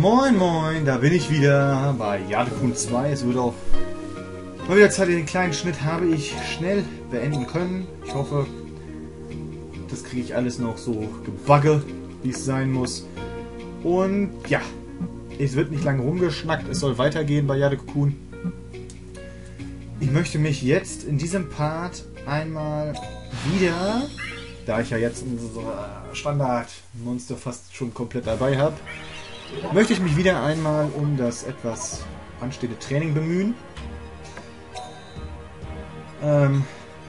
Moin Moin, da bin ich wieder bei Jadekun 2. Es wird auch mal wieder Zeit, den kleinen Schnitt habe ich schnell beenden können. Ich hoffe, das kriege ich alles noch so gebugge, wie es sein muss. Und ja, es wird nicht lange rumgeschnackt, es soll weitergehen bei Jadekun. Ich möchte mich jetzt in diesem Part einmal wieder, da ich ja jetzt unser Standardmonster fast schon komplett dabei habe, möchte ich mich wieder einmal um das etwas anstehende Training bemühen. Ähm,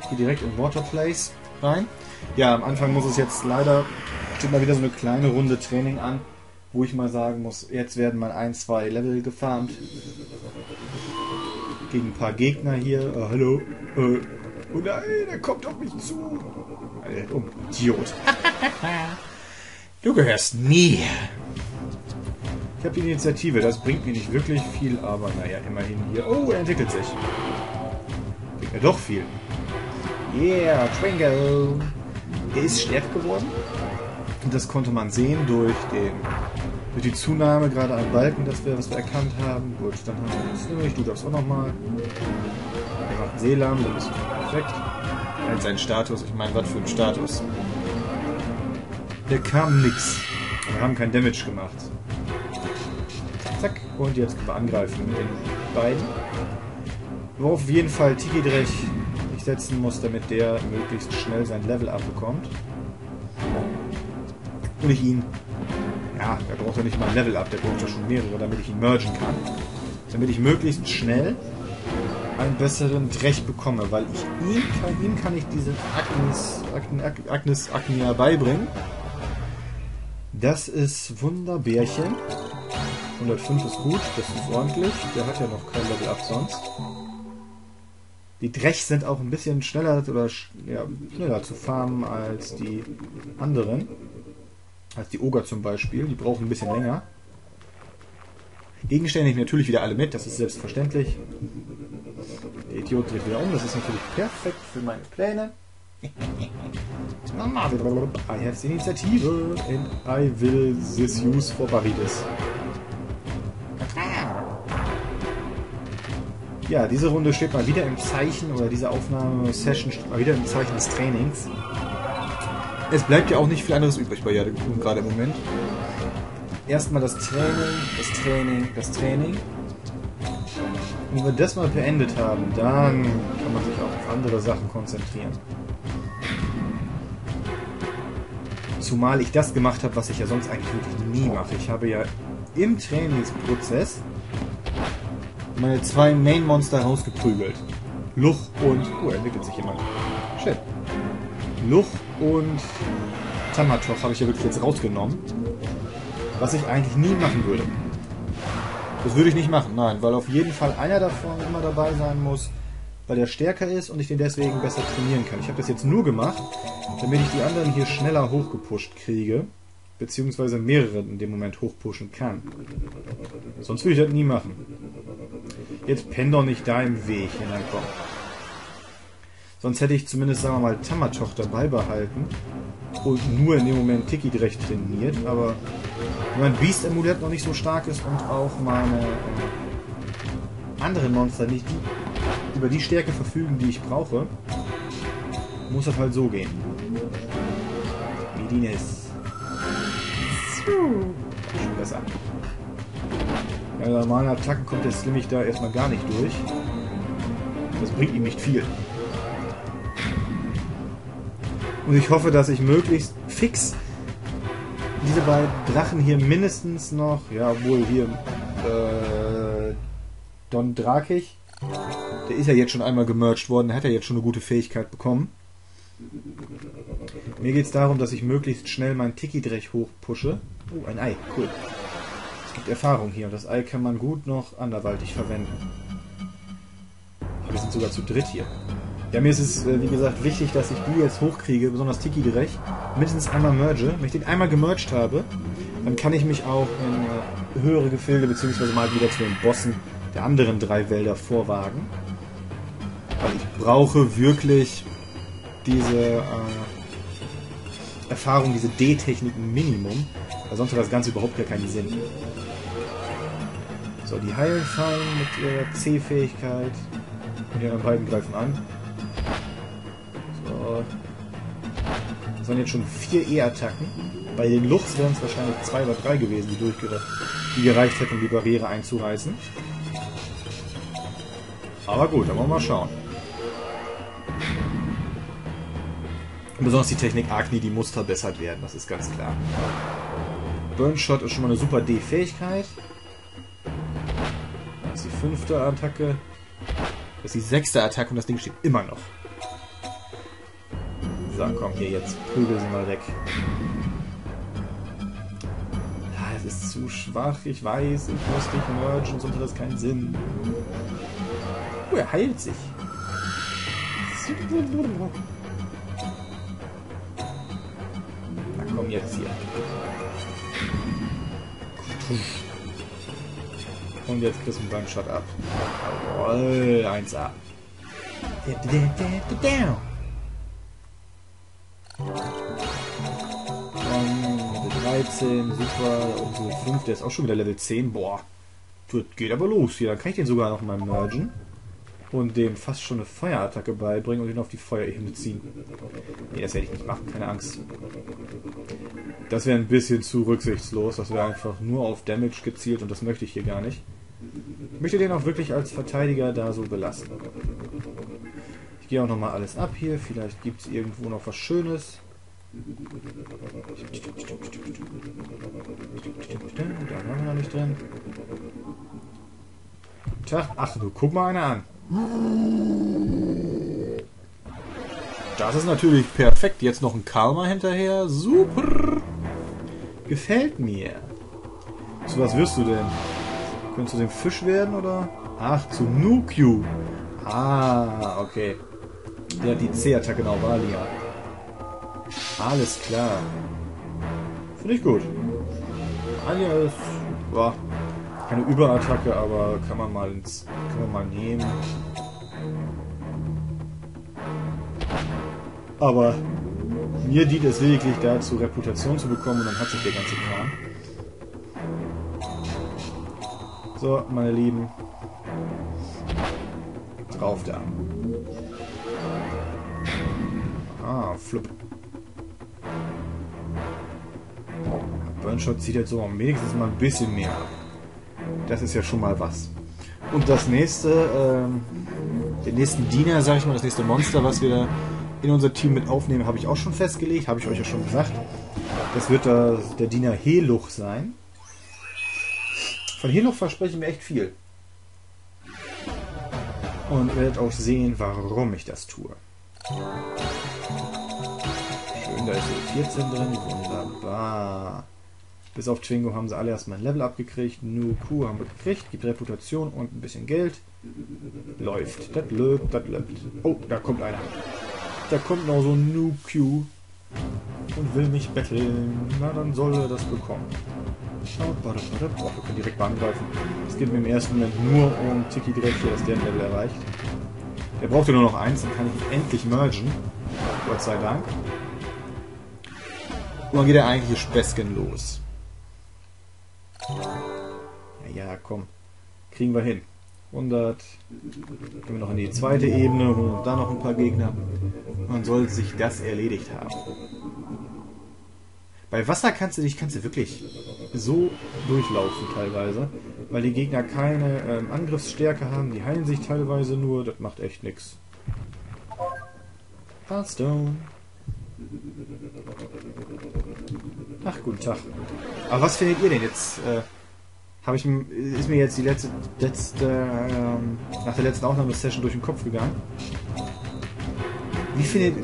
hier direkt in Waterplace rein. Ja, am Anfang muss es jetzt leider, steht mal wieder so eine kleine Runde Training an, wo ich mal sagen muss, jetzt werden mal ein, zwei Level gefarmt. Gegen ein paar Gegner hier. Äh, hallo. Äh, oh nein, er kommt auf mich zu. Alter, oh, Idiot. du gehörst mir. Ich habe die Initiative, das bringt mir nicht wirklich viel, aber naja, immerhin hier. Oh, er entwickelt sich. Bringt mir doch viel. Yeah, Twingo. Er ist stärker geworden. Und das konnte man sehen durch, den, durch die Zunahme gerade am Balken, das wir, was wir erkannt haben. Gut, dann haben wir das nämlich. Du darfst auch nochmal. Er macht Seelam, das ist perfekt. Er hat seinen Status. Ich meine, was für ein Status. Der kam nix. Wir haben kein Damage gemacht. Zack. Und jetzt können wir angreifen mit den beiden. Worauf auf jeden Fall Tiki Drech ich setzen muss, damit der möglichst schnell sein Level abbekommt. Und ich ihn. Ja, der braucht ja nicht mal ein Level ab, der braucht ja schon mehrere, damit ich ihn mergen kann. Damit ich möglichst schnell einen besseren Drech bekomme, weil ich ihm, kann, ihm kann ich diese Agnes, Agnes, Agnes Agnia beibringen. Das ist Wunderbärchen. 105 ist gut, das ist ordentlich. Der hat ja noch kein Level up sonst. Die Drech sind auch ein bisschen schneller oder ja, schneller zu farmen als die anderen. Als die Oger zum Beispiel. Die brauchen ein bisschen länger. Gegenstände nehme ich natürlich wieder alle mit, das ist selbstverständlich. Der Idiot dreht wieder um, das ist natürlich perfekt für meine Pläne. I have the Initiative and I will this use for Barides. Ja, diese Runde steht mal wieder im Zeichen, oder diese Aufnahmesession steht mal wieder im Zeichen des Trainings. Es bleibt ja auch nicht viel anderes übrig bei Jadekun gerade im Moment. Erstmal das Training, das Training, das Training. Und wenn wir das mal beendet haben, dann kann man sich auch auf andere Sachen konzentrieren. Zumal ich das gemacht habe, was ich ja sonst eigentlich wirklich nie mache. Ich habe ja im Trainingsprozess meine zwei Main-Monster rausgeprügelt. Luch und... Oh, er entwickelt sich jemand. Shit. Luch und Tamatoch habe ich ja wirklich jetzt rausgenommen. Was ich eigentlich nie machen würde. Das würde ich nicht machen, nein, weil auf jeden Fall einer davon immer dabei sein muss, weil er stärker ist und ich den deswegen besser trainieren kann. Ich habe das jetzt nur gemacht, damit ich die anderen hier schneller hochgepusht kriege, beziehungsweise mehrere in dem Moment hochpushen kann. Sonst würde ich das nie machen. Jetzt penn doch nicht da im Weg, hineinkommen. Sonst hätte ich zumindest, sagen wir mal, Tamatoch dabei behalten und nur in dem Moment Tiki recht trainiert, aber wenn mein Beast-Amulett noch nicht so stark ist und auch meine äh, anderen Monster nicht die, über die Stärke verfügen, die ich brauche, muss das halt so gehen. Medines. Schon besser. Bei normalen Attacken kommt der Slimmig da erstmal gar nicht durch. Das bringt ihm nicht viel. Und ich hoffe, dass ich möglichst fix diese beiden Drachen hier mindestens noch, ja, wohl hier, äh, Don Drakich, der ist ja jetzt schon einmal gemerged worden, der hat ja jetzt schon eine gute Fähigkeit bekommen. Mir geht es darum, dass ich möglichst schnell meinen Tiki-Drech hochpushe. Oh, ein Ei, cool. Es gibt Erfahrung hier und das Ei kann man gut noch anderweitig verwenden. Wir sind sogar zu dritt hier. Ja, mir ist es, äh, wie gesagt, wichtig, dass ich die jetzt hochkriege, besonders Tiki direkt, mindestens einmal merge. Wenn ich den einmal gemerged habe, dann kann ich mich auch in äh, höhere Gefilde, beziehungsweise mal wieder zu den Bossen der anderen drei Wälder vorwagen. Weil ich brauche wirklich diese äh, Erfahrung, diese D-Technik Minimum, weil sonst hat das Ganze überhaupt gar keinen Sinn. So, die heilen fein mit ihrer C-Fähigkeit. Und die anderen beiden greifen an. So. Das waren jetzt schon vier E-Attacken. Bei den Luchs wären es wahrscheinlich zwei oder drei gewesen, die, durchgere die gereicht hätten, um die Barriere einzureißen. Aber gut, dann wollen wir mal schauen. Besonders die Technik Agni, die muss verbessert werden, das ist ganz klar. Burnshot ist schon mal eine super D-Fähigkeit. Das ist die fünfte Attacke. Das ist die sechste Attacke und das Ding steht immer noch. So, komm, hier jetzt. Prügel sie mal weg. Ja, es ist zu schwach, ich weiß. Ich muss dich mergen, sonst hat das keinen Sinn. Oh, er heilt sich. Na komm jetzt hier. Und jetzt kriegst du einen Gunshot ab. Jawoll, 1A. Level 13, super. Und so 5, der ist auch schon wieder Level 10. Boah, das geht aber los hier. Dann kann ich den sogar noch mal mergen und dem fast schon eine Feuerattacke beibringen und ihn auf die Feuerebene ziehen. Nee, das werde ich nicht machen, keine Angst. Das wäre ein bisschen zu rücksichtslos. Das wäre einfach nur auf Damage gezielt und das möchte ich hier gar nicht. Ich möchte den auch wirklich als Verteidiger da so belassen. Ich gehe auch nochmal alles ab hier. Vielleicht gibt es irgendwo noch was Schönes. Da waren wir noch nicht drin. Tag, ach du, guck mal einer an. Das ist natürlich perfekt. Jetzt noch ein Karma hinterher. Super. Gefällt mir. Zu was wirst du denn? Könntest du den Fisch werden oder? Ach, zu Nukyu. Ah, okay. Der hat die C-Attacke genau, Valia. Alles klar. Finde ich gut. Alia ist, ja, keine Überattacke, aber kann man mal ins, kann man mal nehmen. Aber mir dient es lediglich dazu, Reputation zu bekommen und dann hat sich der ganze Kram. So, meine Lieben. Drauf da. Ah, flupp. Burnshot zieht jetzt so wenigstens mal ein bisschen mehr ab. Das ist ja schon mal was. Und das nächste, ähm, den nächsten Diener, sag ich mal, das nächste Monster, was wir in unser Team mit aufnehmen, habe ich auch schon festgelegt, habe ich euch ja schon gesagt. Das wird der, der Diener Heluch sein. Von Heluch verspreche ich mir echt viel. Und werdet auch sehen, warum ich das tue. Schön, da ist die 14 drin, wunderbar. Bis auf Twingo haben sie alle erstmal ein Level abgekriegt. Nuku haben wir gekriegt, gibt Reputation und ein bisschen Geld. Läuft. Das läuft, das läuft. Oh, da kommt einer. Da kommt noch so ein Nuku und will mich betteln. Na, dann soll er das bekommen. Boah, wir können direkt mal angreifen. Es geht mir im ersten Moment nur um Tiki direkt hier, dass der ein Level erreicht. Der braucht ja nur noch eins, dann kann ich ihn endlich mergen. Gott sei Dank. Und dann geht der eigentliche Späßchen los. Ja, ja, komm. Kriegen wir hin. 100. Gehen wir noch in die zweite Ebene, und da noch ein paar Gegner. Man soll sich das erledigt haben. Bei Wasser kannst du dich kannst du wirklich so durchlaufen teilweise, weil die Gegner keine ähm, Angriffsstärke haben, die heilen sich teilweise nur, das macht echt nichts. Hearthstone. Ach, guten Tag. Aber was findet ihr denn jetzt? Äh, habe ich ist mir jetzt die letzte, letzte ähm, nach der letzten Aufnahmesession durch den Kopf gegangen. Wie findet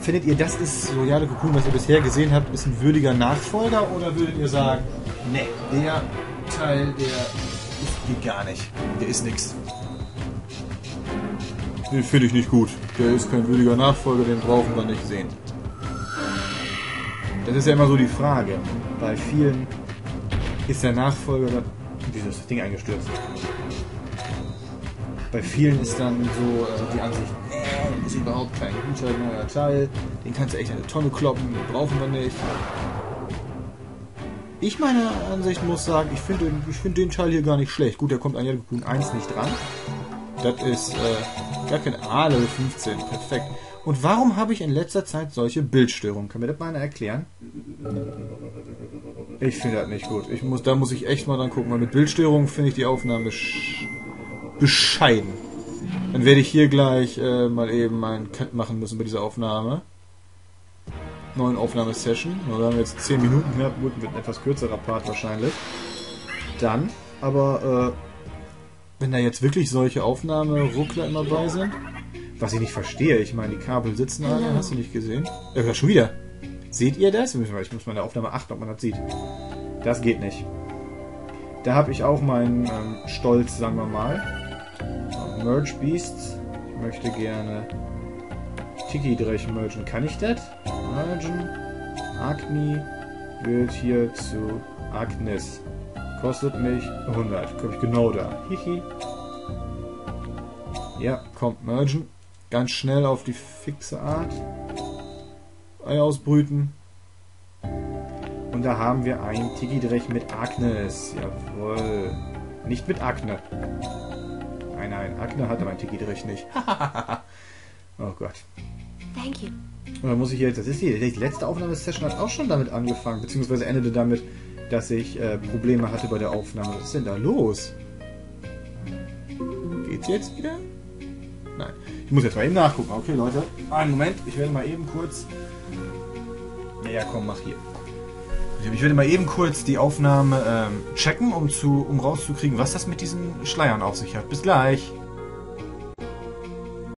findet ihr, das ist Loyale Cocoon, was ihr bisher gesehen habt, ist ein würdiger Nachfolger oder würdet ihr sagen, ne, der Teil, der ist, geht gar nicht, der ist nix. Den finde ich nicht gut. Der ist kein würdiger Nachfolger, den brauchen wir nicht sehen. Das ist ja immer so die Frage. Bei vielen ist der Nachfolger. Das Ding eingestürzt? Bei vielen ist dann so äh, die Ansicht, äh, ist überhaupt kein guter neuer Teil, den kannst du echt eine Tonne kloppen, den brauchen wir nicht. Ich meiner Ansicht muss sagen, ich finde ich find den Teil hier gar nicht schlecht. Gut, der kommt an Yellow 1 nicht dran. Das ist äh, gar kein A Level 15. Perfekt. Und warum habe ich in letzter Zeit solche Bildstörungen? Kann mir das mal einer erklären? Ich finde das nicht gut. Ich muss, da muss ich echt mal dran gucken, weil mit Bildstörungen finde ich die Aufnahme bescheiden. Dann werde ich hier gleich äh, mal eben einen Cut machen müssen bei dieser Aufnahme. Neuen Aufnahmesession. Wir haben jetzt 10 Minuten mehr, gut, wird ein etwas kürzerer Part wahrscheinlich. Dann, aber äh, wenn da jetzt wirklich solche Aufnahmeruckler immer bei sind, was ich nicht verstehe, ich meine, die Kabel sitzen alle, hast du nicht gesehen? Ja, schon wieder. Seht ihr das? Ich muss mal in der Aufnahme achten, ob man das sieht. Das geht nicht. Da habe ich auch meinen ähm, Stolz, sagen wir mal. Merge Beasts. Ich möchte gerne Tiki Drech mergen. Kann ich das? Mergen. Agni wird hier zu Agnes. Kostet mich 100. Komme ich genau da. Hihi. Ja, kommt mergen. Ganz schnell auf die fixe Art. Ei ausbrüten. Und da haben wir ein Tiki-Drech mit Agnes. Jawohl. Nicht mit Akne. Nein, nein, Akne hat aber ein Tiki-Drech nicht. oh Gott. Thank you. Und dann muss ich jetzt, das ist die, die letzte Aufnahmesession hat auch schon damit angefangen, beziehungsweise endete damit, dass ich äh, Probleme hatte bei der Aufnahme. Was ist denn da los? Geht's jetzt wieder? Nein. Ich muss jetzt mal eben nachgucken. Okay, Leute. Einen Moment. Ich werde mal eben kurz. Ja, komm, mach hier. Ich werde mal eben kurz die Aufnahme ähm, checken, um, zu, um rauszukriegen, was das mit diesen Schleiern auf sich hat. Bis gleich.